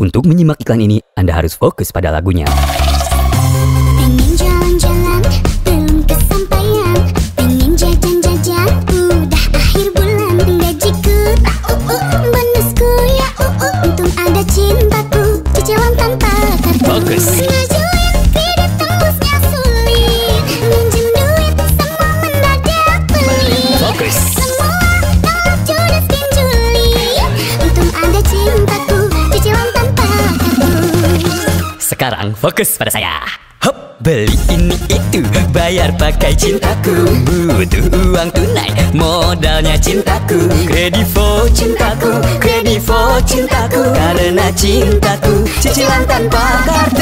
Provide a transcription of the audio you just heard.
Untuk menyimak iklan ini, Anda harus fokus pada lagunya. Semua tolak judes Untung ada Sekarang fokus pada saya. Hop, beli ini itu, bayar pakai cintaku. Butuh uang tunai, modalnya cintaku. Kredivo cintaku, kredivo cintaku. Karena cintaku, cicilan tanpa kartu.